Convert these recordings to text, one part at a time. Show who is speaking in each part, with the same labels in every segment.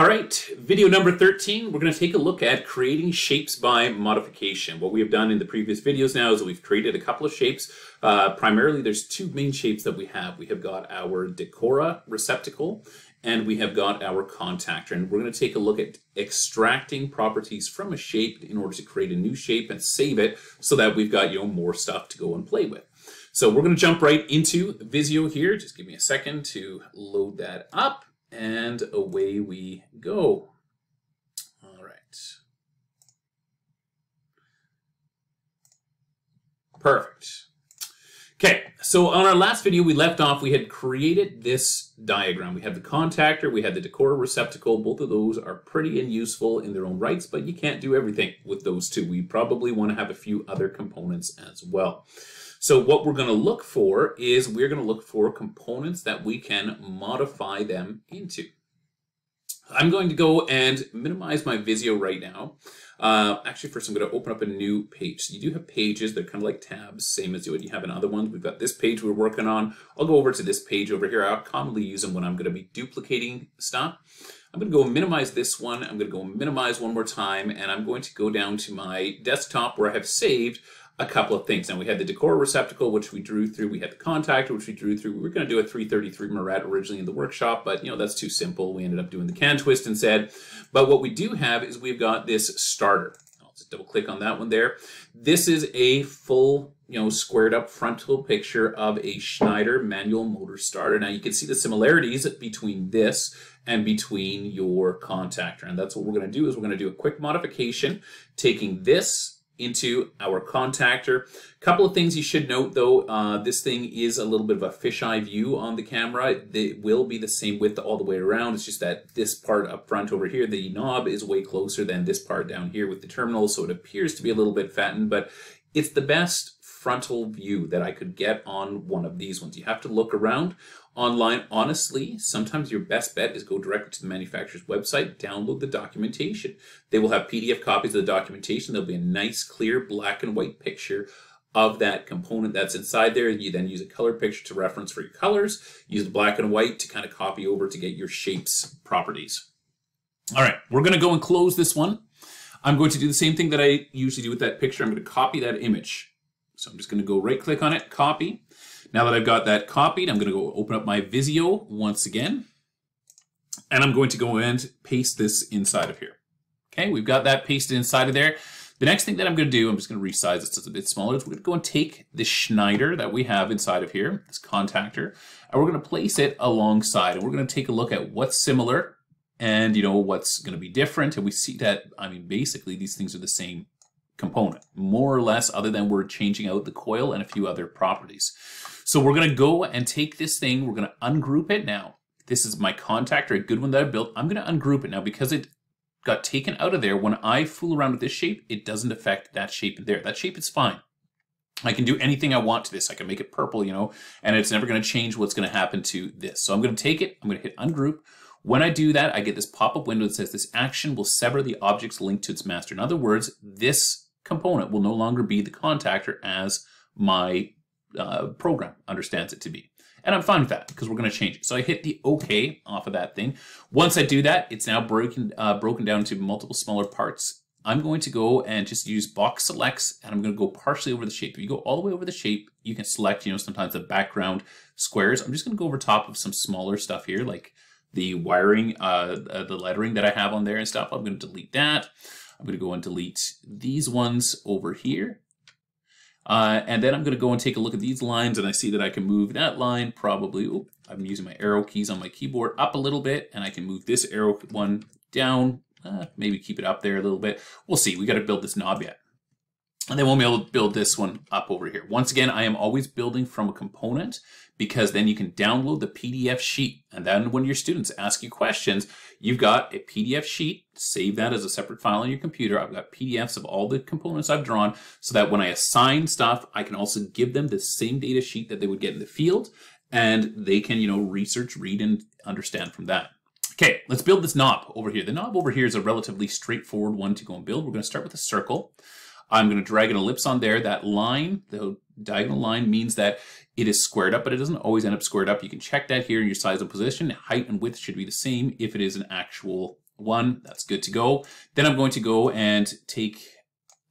Speaker 1: All right, video number 13, we're going to take a look at creating shapes by modification. What we have done in the previous videos now is we've created a couple of shapes. Uh, primarily, there's two main shapes that we have. We have got our Decora receptacle and we have got our contactor. And we're going to take a look at extracting properties from a shape in order to create a new shape and save it so that we've got you know more stuff to go and play with. So we're going to jump right into Visio here. Just give me a second to load that up and away we go. All right. Perfect. Okay, so on our last video, we left off, we had created this diagram. We had the contactor, we had the Decora receptacle. Both of those are pretty and useful in their own rights, but you can't do everything with those two. We probably want to have a few other components as well. So what we're going to look for is we're going to look for components that we can modify them into. I'm going to go and minimize my Visio right now. Uh, actually, first I'm going to open up a new page. So you do have pages. They're kind of like tabs, same as what you have in other ones. We've got this page we're working on. I'll go over to this page over here. I'll commonly use them when I'm going to be duplicating stuff. I'm going to go minimize this one. I'm going to go minimize one more time, and I'm going to go down to my desktop where I have saved a couple of things. And we had the Decora receptacle, which we drew through. We had the contactor, which we drew through. We were going to do a 333 Marrette originally in the workshop, but you know that's too simple. We ended up doing the can twist instead. But what we do have is we've got this starter. I'll just double click on that one there. This is a full, you know, squared up frontal picture of a Schneider manual motor starter. Now you can see the similarities between this and between your contactor. And that's what we're going to do is we're going to do a quick modification, taking this into our contactor. A couple of things you should note though, uh, this thing is a little bit of a fisheye view on the camera. It will be the same width all the way around. It's just that this part up front over here, the knob is way closer than this part down here with the terminal, so it appears to be a little bit fattened, but it's the best frontal view that I could get on one of these ones. You have to look around online. Honestly, sometimes your best bet is go directly to the manufacturer's website, download the documentation. They will have PDF copies of the documentation. There'll be a nice, clear black and white picture of that component that's inside there. You then use a color picture to reference for your colors. Use the black and white to kind of copy over to get your shapes properties. All right, we're going to go and close this one. I'm going to do the same thing that I usually do with that picture. I'm going to copy that image. So I'm just going to go right click on it, copy. Now that I've got that copied, I'm going to go open up my Visio once again. And I'm going to go and paste this inside of here. Okay, we've got that pasted inside of there. The next thing that I'm going to do, I'm just going to resize this a bit smaller, we're going to go and take the Schneider that we have inside of here, this contactor, and we're going to place it alongside. And we're going to take a look at what's similar and, you know, what's going to be different. And we see that, I mean, basically these things are the same component, more or less, other than we're changing out the coil and a few other properties. So we're going to go and take this thing, we're going to ungroup it now. This is my contactor, a good one that I built. I'm going to ungroup it now because it got taken out of there. When I fool around with this shape, it doesn't affect that shape in there. That shape is fine. I can do anything I want to this. I can make it purple, you know, and it's never going to change what's going to happen to this. So I'm going to take it, I'm going to hit ungroup. When I do that, I get this pop-up window that says this action will sever the object's link to its master. In other words, this component will no longer be the contactor as my uh, program understands it to be. And I'm fine with that because we're going to change it. So I hit the OK off of that thing. Once I do that, it's now broken, uh, broken down into multiple smaller parts. I'm going to go and just use box selects and I'm going to go partially over the shape. If you go all the way over the shape, you can select, you know, sometimes the background squares. I'm just going to go over top of some smaller stuff here, like the wiring, uh, uh the lettering that I have on there and stuff. I'm going to delete that. I'm going to go and delete these ones over here. Uh, and then I'm going to go and take a look at these lines and I see that I can move that line probably, oh, I'm using my arrow keys on my keyboard up a little bit and I can move this arrow one down, uh, maybe keep it up there a little bit. We'll see, we got to build this knob yet. And then we'll be able to build this one up over here. Once again, I am always building from a component because then you can download the PDF sheet. And then when your students ask you questions, you've got a PDF sheet, save that as a separate file on your computer. I've got PDFs of all the components I've drawn so that when I assign stuff, I can also give them the same data sheet that they would get in the field and they can, you know, research, read, and understand from that. Okay, let's build this knob over here. The knob over here is a relatively straightforward one to go and build. We're going to start with a circle. I'm going to drag an ellipse on there. That line, the diagonal line, means that it is squared up, but it doesn't always end up squared up. You can check that here in your size and position. Height and width should be the same if it is an actual one, that's good to go. Then I'm going to go and take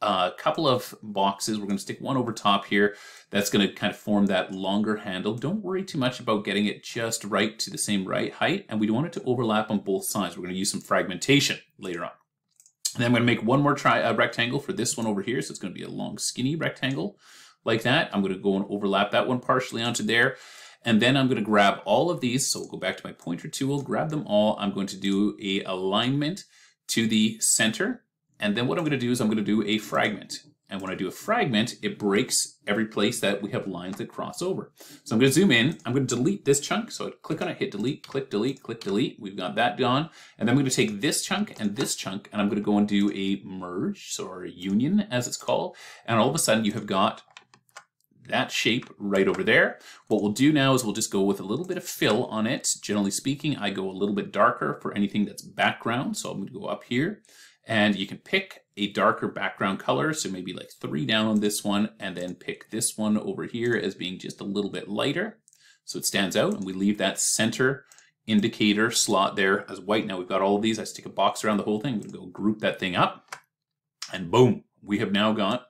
Speaker 1: a couple of boxes. We're going to stick one over top here. That's going to kind of form that longer handle. Don't worry too much about getting it just right to the same right height. And we don't want it to overlap on both sides. We're going to use some fragmentation later on. And then I'm going to make one more tri uh, rectangle for this one over here. So it's going to be a long, skinny rectangle like that. I'm going to go and overlap that one partially onto there. And then I'm going to grab all of these. So we'll go back to my pointer tool, grab them all. I'm going to do a alignment to the center. And then what I'm going to do is I'm going to do a fragment. And when I do a fragment, it breaks every place that we have lines that cross over. So I'm going to zoom in. I'm going to delete this chunk. So I click on it, hit delete, click delete, click delete. We've got that gone. And then I'm going to take this chunk and this chunk, and I'm going to go and do a merge, or a union as it's called. And all of a sudden you have got that shape right over there. What we'll do now is we'll just go with a little bit of fill on it. Generally speaking, I go a little bit darker for anything that's background. So I'm going to go up here and you can pick a darker background color. So maybe like three down on this one and then pick this one over here as being just a little bit lighter. So it stands out and we leave that center indicator slot there as white. Now we've got all of these. I stick a box around the whole thing. I'm going to go group that thing up and boom, we have now got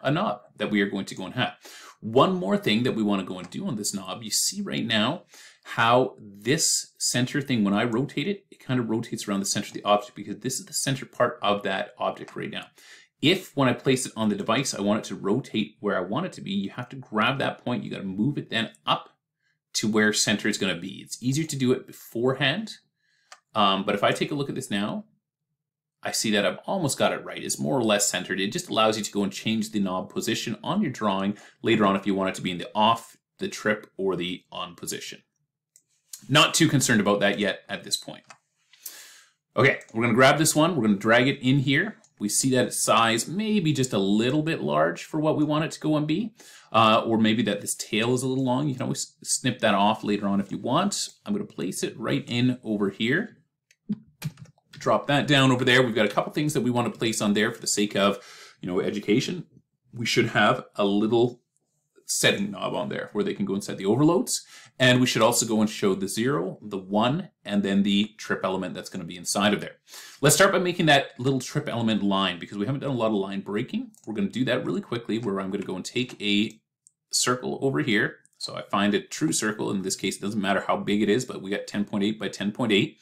Speaker 1: a knob that we are going to go and have. One more thing that we want to go and do on this knob, you see right now how this center thing, when I rotate it, it kind of rotates around the center of the object because this is the center part of that object right now. If when I place it on the device, I want it to rotate where I want it to be, you have to grab that point, you got to move it then up to where center is going to be. It's easier to do it beforehand. Um, but if I take a look at this now, I see that I've almost got it right. It's more or less centered. It just allows you to go and change the knob position on your drawing later on if you want it to be in the off, the trip, or the on position. Not too concerned about that yet at this point. Okay, we're going to grab this one. We're going to drag it in here. We see that its size may be just a little bit large for what we want it to go and be. Uh, or maybe that this tail is a little long. You can always snip that off later on if you want. I'm going to place it right in over here drop that down over there. We've got a couple things that we want to place on there for the sake of, you know, education. We should have a little setting knob on there where they can go and set the overloads. And we should also go and show the zero, the one, and then the trip element that's going to be inside of there. Let's start by making that little trip element line because we haven't done a lot of line breaking. We're going to do that really quickly where I'm going to go and take a circle over here. So I find a true circle. In this case, it doesn't matter how big it is, but we got 10.8 by 10.8.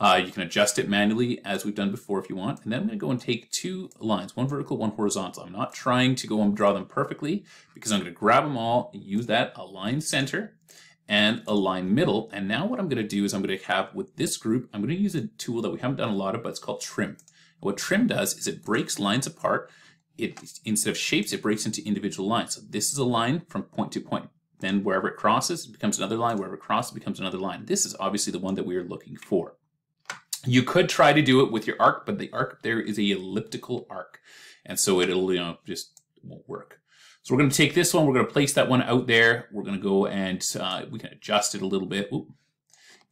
Speaker 1: Uh, you can adjust it manually as we've done before if you want. And then I'm going to go and take two lines, one vertical, one horizontal. I'm not trying to go and draw them perfectly because I'm going to grab them all, use that align center and align middle. And now what I'm going to do is I'm going to have with this group, I'm going to use a tool that we haven't done a lot of, but it's called trim. What trim does is it breaks lines apart. It Instead of shapes, it breaks into individual lines. So this is a line from point to point. Then wherever it crosses, it becomes another line. Wherever it crosses, it becomes another line. This is obviously the one that we are looking for. You could try to do it with your arc, but the arc there is a elliptical arc. And so it'll, you know, just won't work. So we're going to take this one, we're going to place that one out there. We're going to go and uh, we can adjust it a little bit. Ooh.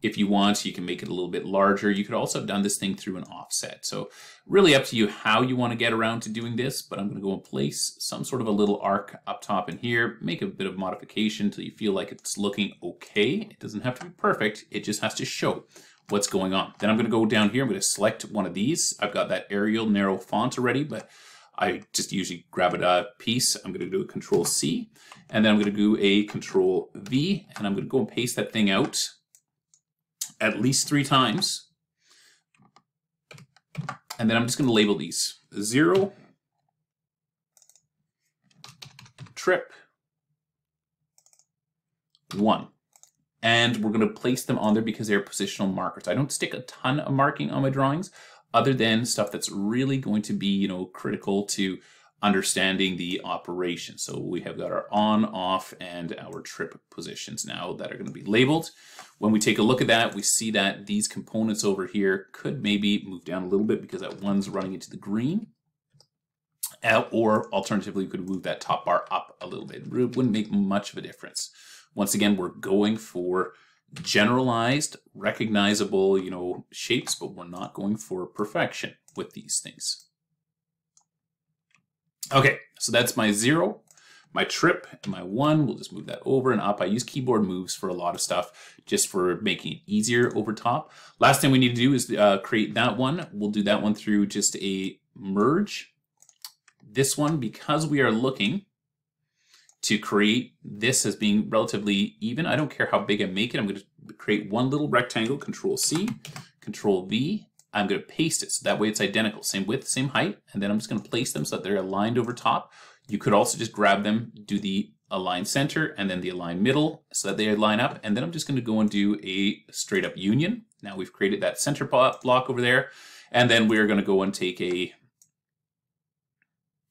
Speaker 1: If you want, you can make it a little bit larger. You could also have done this thing through an offset. So really up to you how you want to get around to doing this, but I'm going to go and place some sort of a little arc up top in here, make a bit of modification until you feel like it's looking okay. It doesn't have to be perfect. It just has to show what's going on. Then I'm going to go down here. I'm going to select one of these. I've got that Arial narrow font already, but I just usually grab a piece. I'm going to do a Control C, and then I'm going to do a Control V, and I'm going to go and paste that thing out at least three times. And then I'm just going to label these zero, trip, one and we're going to place them on there because they're positional markers. I don't stick a ton of marking on my drawings other than stuff that's really going to be, you know, critical to understanding the operation. So we have got our on, off, and our trip positions now that are going to be labeled. When we take a look at that, we see that these components over here could maybe move down a little bit because that one's running into the green. Uh, or alternatively, we could move that top bar up a little bit. It wouldn't make much of a difference. Once again, we're going for generalized, recognizable, you know, shapes, but we're not going for perfection with these things. Okay, so that's my zero. my trip and my one, we'll just move that over and up. I use keyboard moves for a lot of stuff just for making it easier over top. Last thing we need to do is uh, create that one. We'll do that one through just a merge. This one, because we are looking to create this as being relatively even, I don't care how big I make it. I'm going to create one little rectangle, Control C, Control V, I'm going to paste it so that way it's identical, same width, same height, and then I'm just going to place them so that they're aligned over top. You could also just grab them, do the align center and then the align middle so that they line up. And then I'm just going to go and do a straight up union. Now we've created that center block over there. And then we're going to go and take a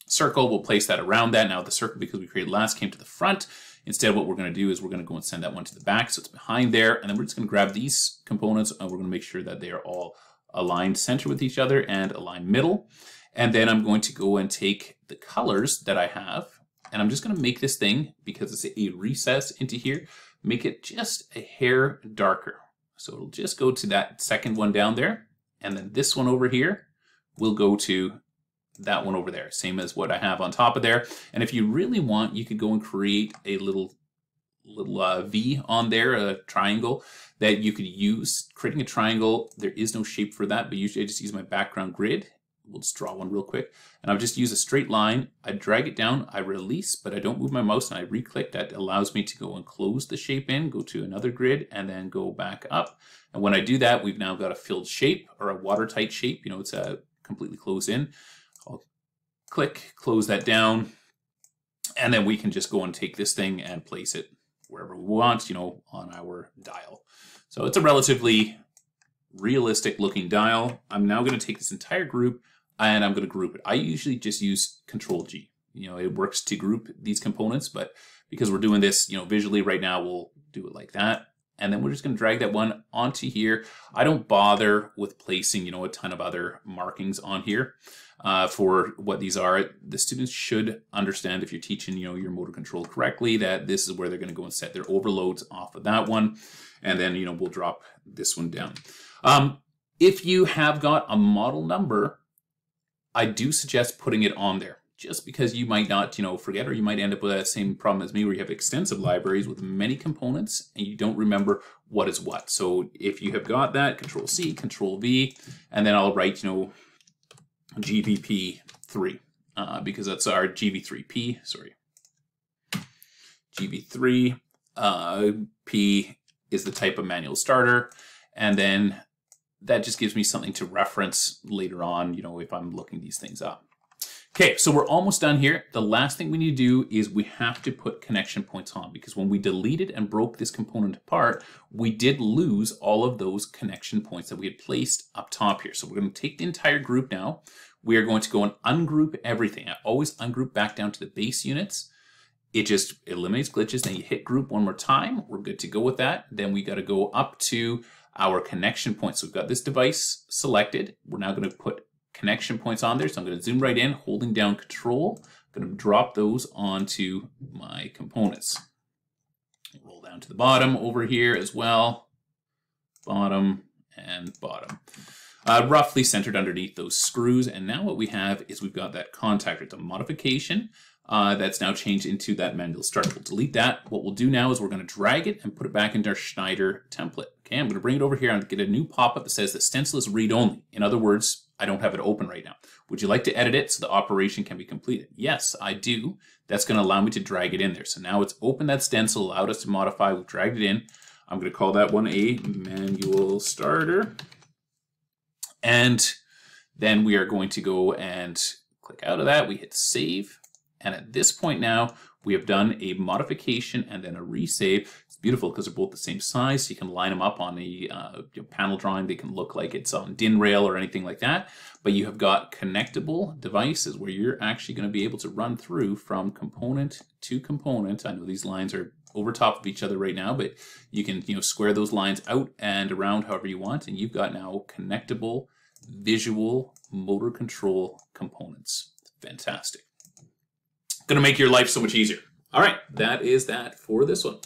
Speaker 1: circle. We'll place that around that. Now the circle, because we created last, came to the front. Instead, what we're going to do is we're going to go and send that one to the back. So it's behind there. And then we're just going to grab these components and we're going to make sure that they are all aligned center with each other and aligned middle. And then I'm going to go and take the colors that I have, and I'm just going to make this thing, because it's a recess into here, make it just a hair darker. So it'll just go to that second one down there, and then this one over here will go to that one over there, same as what I have on top of there. And if you really want, you could go and create a little little uh, V on there, a triangle that you could use. Creating a triangle, there is no shape for that, but usually I just use my background grid. We'll just draw one real quick. And I'll just use a straight line. I drag it down, I release, but I don't move my mouse and I re-click. That allows me to go and close the shape in, go to another grid, and then go back up. And when I do that, we've now got a filled shape or a watertight shape. You know, it's a uh, completely closed in. I'll click, close that down, and then we can just go and take this thing and place it wherever we want, you know, on our dial. So it's a relatively realistic looking dial. I'm now going to take this entire group and I'm going to group it. I usually just use Control G. You know, it works to group these components, but because we're doing this, you know, visually right now, we'll do it like that. And then we're just going to drag that one onto here. I don't bother with placing, you know, a ton of other markings on here uh, for what these are. The students should understand if you're teaching, you know, your motor control correctly, that this is where they're going to go and set their overloads off of that one. And then, you know, we'll drop this one down. Um, if you have got a model number, I do suggest putting it on there just because you might not, you know, forget or you might end up with that same problem as me where you have extensive libraries with many components and you don't remember what is what. So if you have got that, Control C, Control V, and then I'll write, you know, GVP3 uh, because that's our GV3P, sorry. GV3 uh, P is the type of manual starter. And then that just gives me something to reference later on, you know, if I'm looking these things up. Okay, so we're almost done here. The last thing we need to do is we have to put connection points on because when we deleted and broke this component apart, we did lose all of those connection points that we had placed up top here. So we're going to take the entire group now. We are going to go and ungroup everything. I always ungroup back down to the base units. It just eliminates glitches. Then you hit group one more time. We're good to go with that. Then we got to go up to our connection points. So we've got this device selected. We're now going to put connection points on there. So I'm going to zoom right in, holding down control. I'm going to drop those onto my components. Roll down to the bottom over here as well. Bottom and bottom. Uh, roughly centered underneath those screws. And now what we have is we've got that contactor. It's a modification uh, that's now changed into that manual start. We'll delete that. What we'll do now is we're going to drag it and put it back into our Schneider template. Okay, I'm going to bring it over here and get a new pop-up that says the stencil is read-only. In other words, I don't have it open right now. Would you like to edit it so the operation can be completed? Yes, I do. That's going to allow me to drag it in there. So now it's open that stencil, allowed us to modify. We've dragged it in. I'm going to call that one a manual starter. And then we are going to go and click out of that. We hit save. And at this point now, we have done a modification and then a resave. It's beautiful because they're both the same size. So you can line them up on the uh, panel drawing. They can look like it's on DIN rail or anything like that. But you have got connectable devices where you're actually going to be able to run through from component to component. I know these lines are over top of each other right now, but you can you know square those lines out and around however you want. And you've got now connectable visual motor control components. Fantastic. Going to make your life so much easier. All right, that is that for this one.